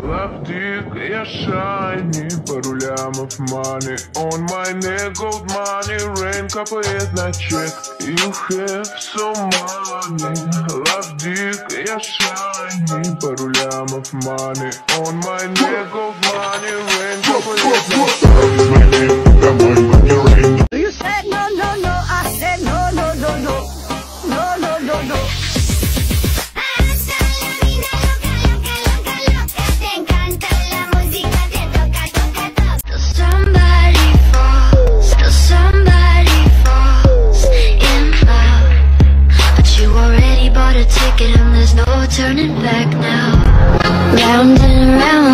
Dick, я shiny Пару лямов money On my neck gold money Rain капает на чек You have so money dick, я shiny Пару лямов money On my neck gold money Rain капает на чек turning back now. Round and round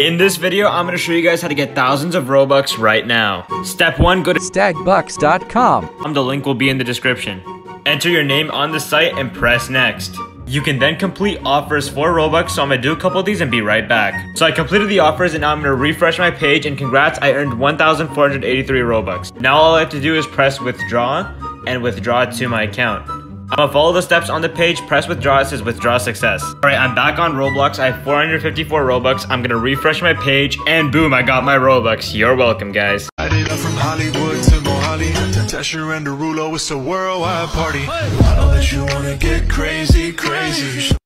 In this video, I'm going to show you guys how to get thousands of Robux right now. Step 1, go to stagbux.com. Um, the link will be in the description. Enter your name on the site and press next. You can then complete offers for Robux, so I'm gonna do a couple of these and be right back. So I completed the offers and now I'm gonna refresh my page and congrats, I earned 1,483 Robux. Now all I have to do is press withdraw and withdraw to my account. I'm gonna follow the steps on the page, press withdraw, it says withdraw success. Alright, I'm back on Roblox, I have 454 Robux, I'm gonna refresh my page, and boom, I got my Robux. You're welcome, guys. I did up from Hollywood to Mohali to Tesher and Derulo. It's a worldwide party. I know that you wanna get crazy, crazy.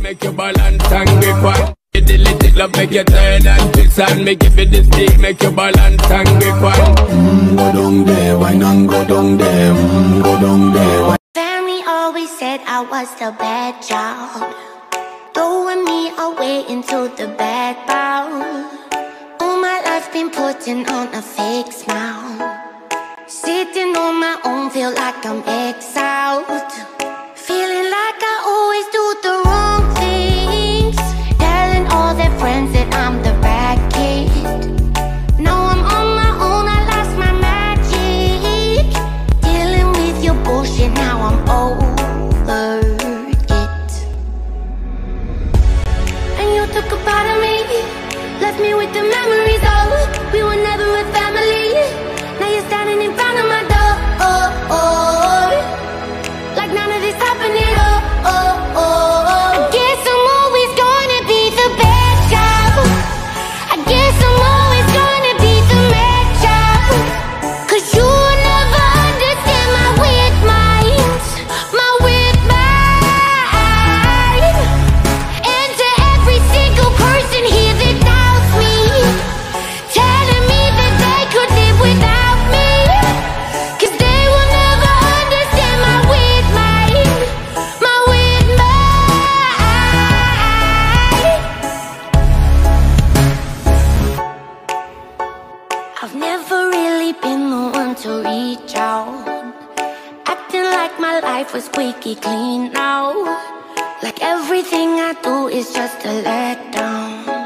Make your balance and grip on. Get the little love, make you turn and twist and make it fit the stick. Make your balance and grip on. Mm, go down there, why not go down there? Mm, go down there, why Family always said I was the bad child, throwing me away into the bad bound. All my life been putting on a fake smile, sitting on my own, feel like I'm exiled, like my life was squeaky clean now. Like everything I do is just a letdown.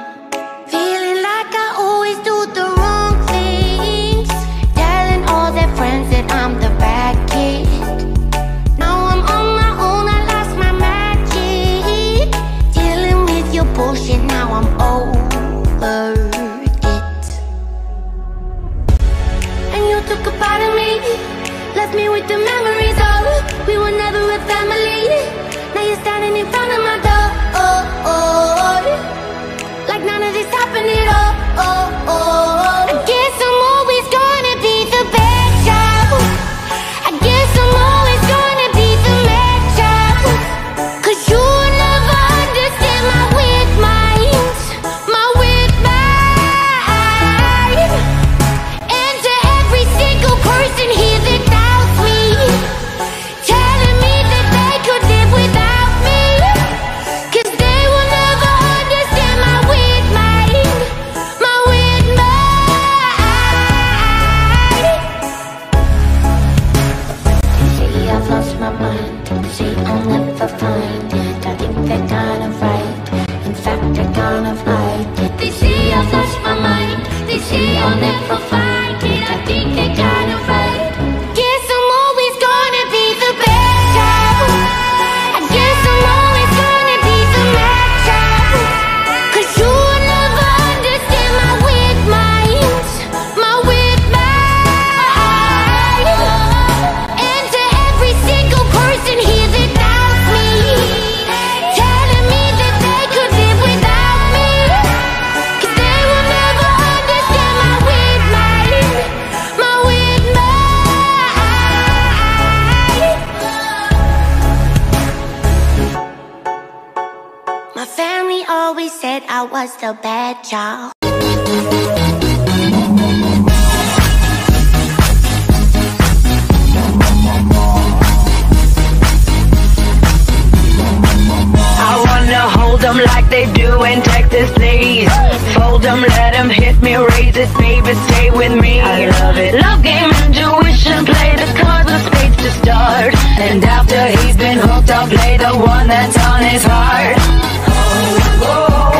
start And after he's been hooked up, play the one that's on his heart oh, oh. oh.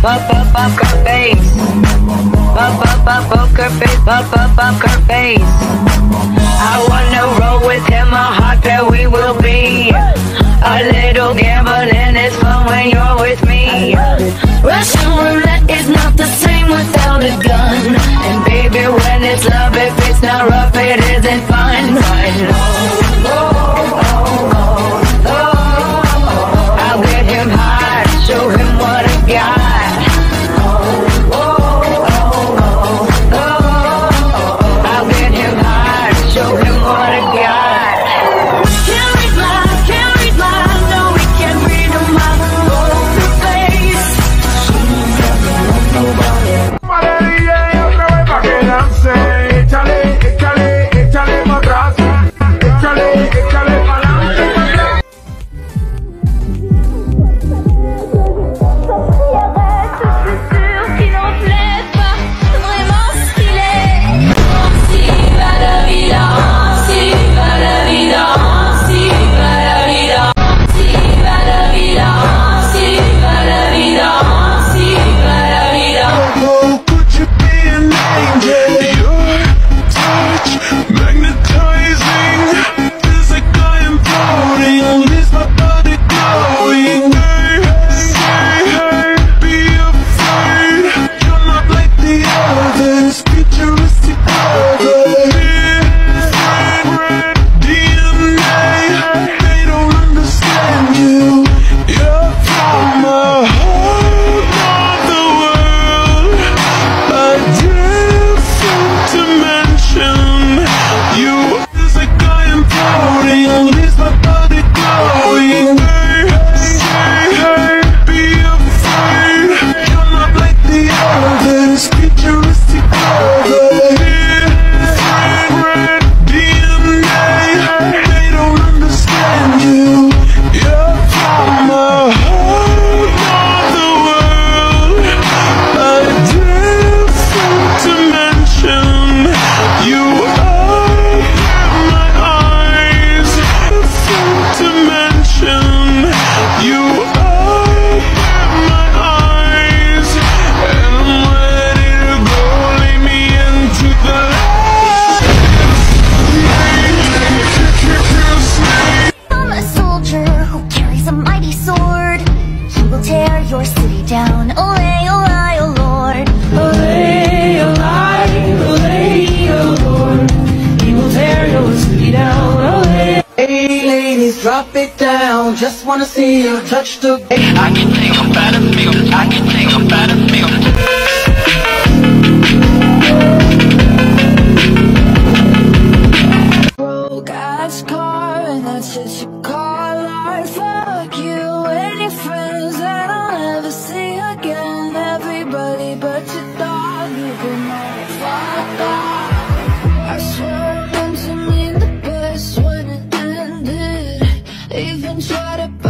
Bump up up face. Bump up up up face. Bump up up her face. I wanna roll with him, a heart that we will be. A little gambling is fun when you're with me. Russian roulette is not the same without a gun. And baby, when it's love, if it's not rough, it isn't fun. wanna see you touch the I can take a better meal I can take a better meal even try to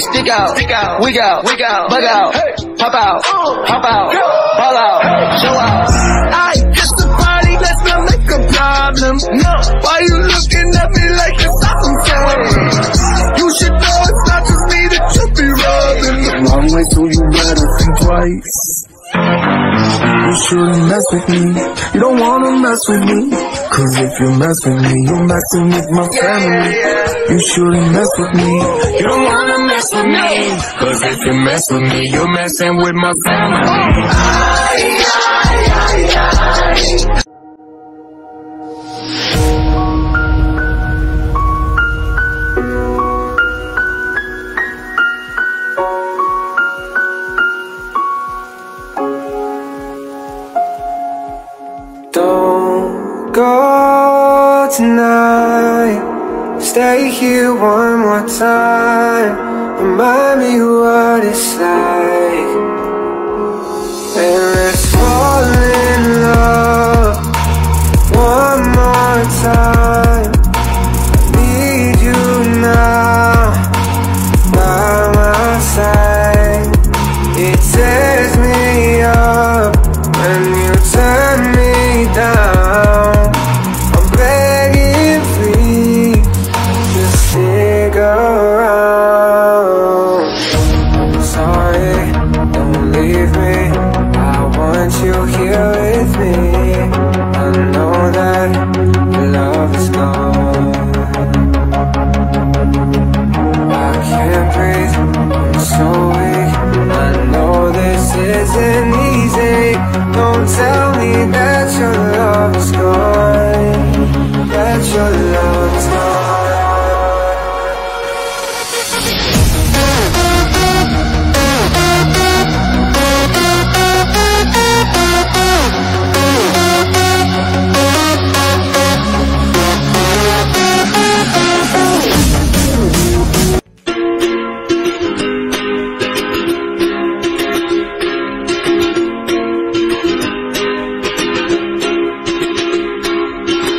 stick out, stick out, wig out, wig out, bug out, pop out, uh. hop out, ball out, show out. I just a party, let's not make a problem. No, why you looking at me like it's something? You should know it's not just me that you be rubbing. Long way, so you better think twice. You shouldn't mess with me. You don't wanna mess with me. Cause if you mess with me, you're messing with my family. You shouldn't mess with me. You don't wanna mess with me. Cause if you mess with me, you're messing with my family. Don't Stay here one more time. Remind me what it's like. And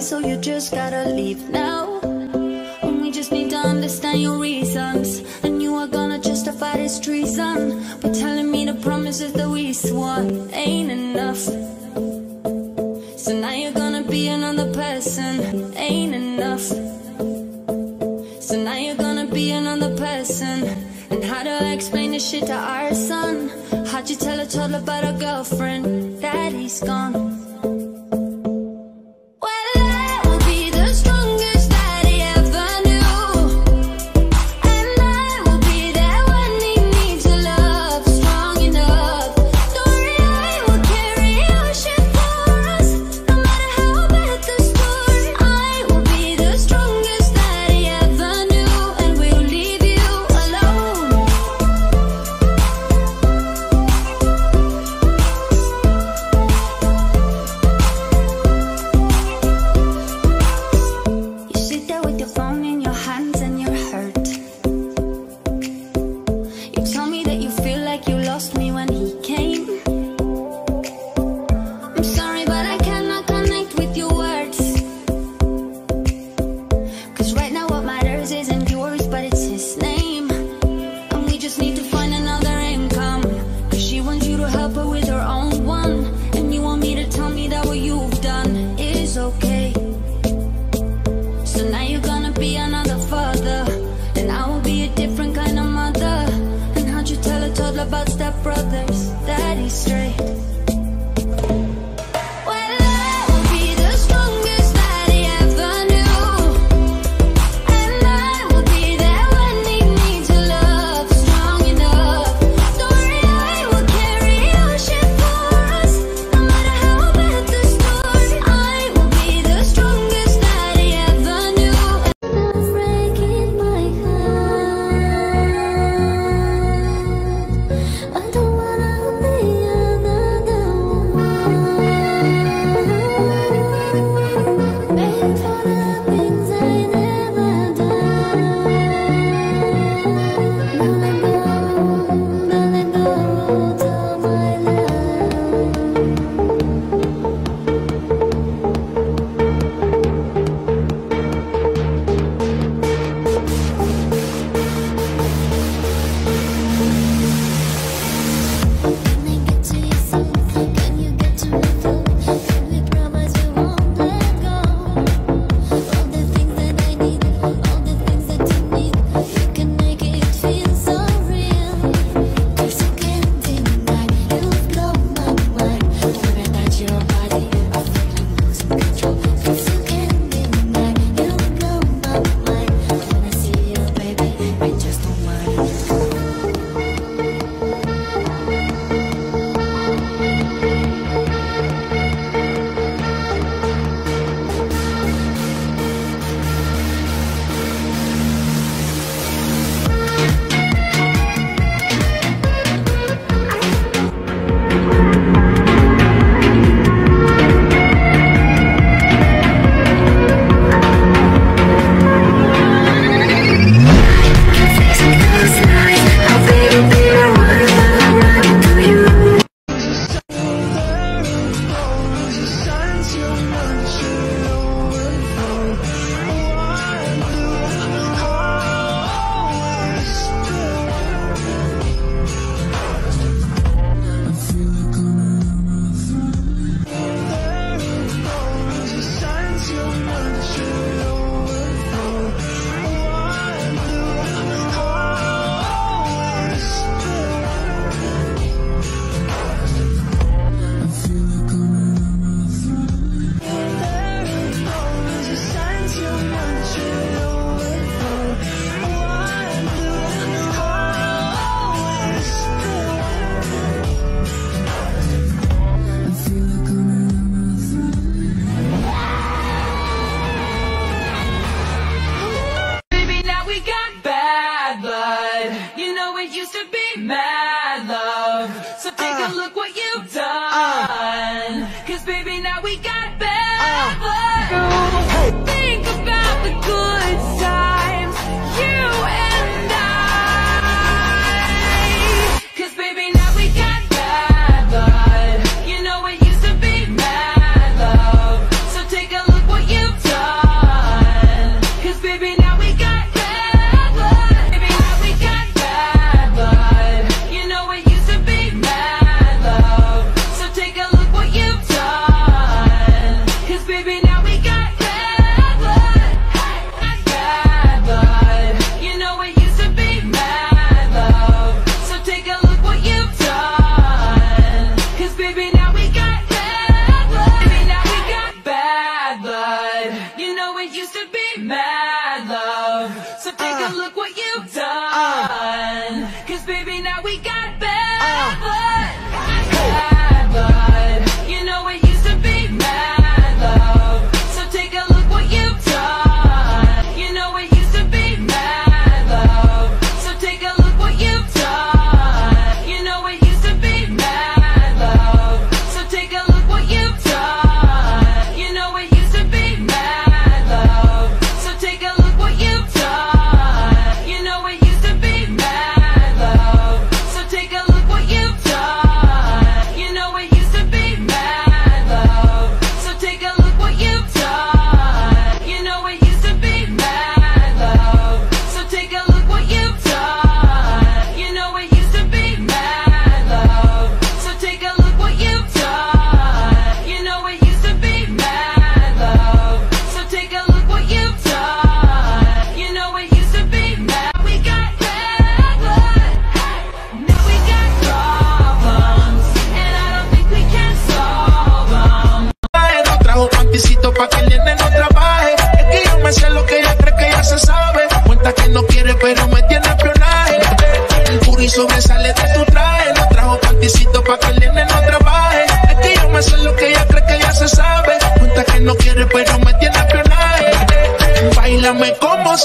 so you just gotta leave now. And we just need to understand your reasons. And you are gonna justify this treason. But telling me the promises that we swore ain't enough. So now you're gonna be another person, ain't enough. So now you're gonna be another person. And how do I explain this shit to our son? How'd you tell a toddler about a girlfriend that he's gone?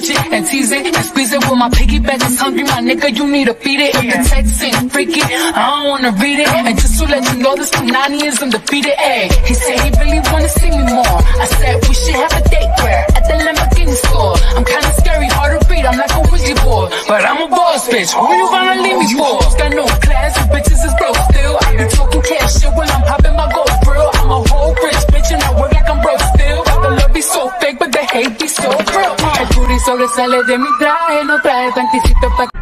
Touch it and tease it and squeeze it with my piggyback is hungry, my nigga. You need to feed it. If the text ain't freaky, I don't wanna read it. And just to let you know, this Punani is undefeated. Ayy, he said he really wanna see me more. I said we should have a date where at the Lamborghini store. I'm kinda scary, hard to read. I'm like a wizard boy, but I'm a boss bitch. Who you gonna leave me for? Got no class, you bitches is broke still. I be talking cash shit when I'm popping my gold grill. I'm a whole rich bitch and I work like I'm broke still. The love be so fake, but the hate be so real. El puri sobresale de mi traje, no traje panticito pa'